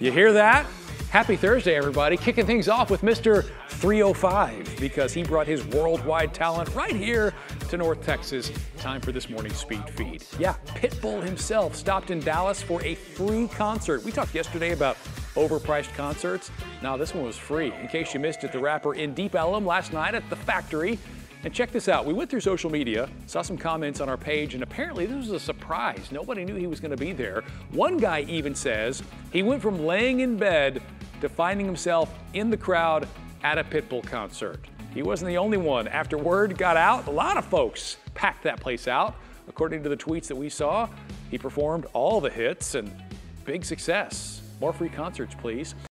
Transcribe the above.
You hear that? Happy Thursday, everybody. Kicking things off with Mr. 305 because he brought his worldwide talent right here to North Texas. Time for this morning's speed feed. Yeah, Pitbull himself stopped in Dallas for a free concert. We talked yesterday about overpriced concerts. Now, this one was free. In case you missed it, the rapper in Deep Ellum last night at the factory and check this out. We went through social media, saw some comments on our page, and apparently this was a surprise. Nobody knew he was going to be there. One guy even says he went from laying in bed to finding himself in the crowd at a Pitbull concert. He wasn't the only one. After word got out, a lot of folks packed that place out. According to the tweets that we saw, he performed all the hits and big success. More free concerts, please.